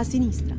A sinistra.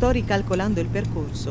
Sto ricalcolando il percorso.